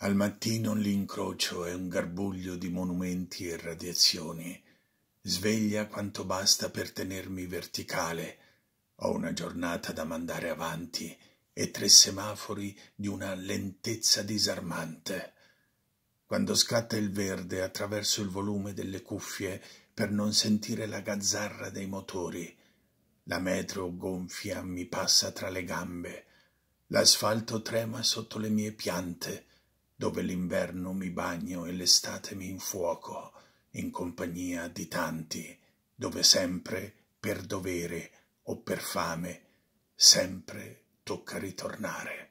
Al mattino l'incrocio è un garbuglio di monumenti e radiazioni. Sveglia quanto basta per tenermi verticale. Ho una giornata da mandare avanti e tre semafori di una lentezza disarmante. Quando scatta il verde attraverso il volume delle cuffie per non sentire la gazzarra dei motori, la metro gonfia mi passa tra le gambe, l'asfalto trema sotto le mie piante, dove l'inverno mi bagno e l'estate mi infuoco, in compagnia di tanti, dove sempre, per dovere o per fame, sempre tocca ritornare.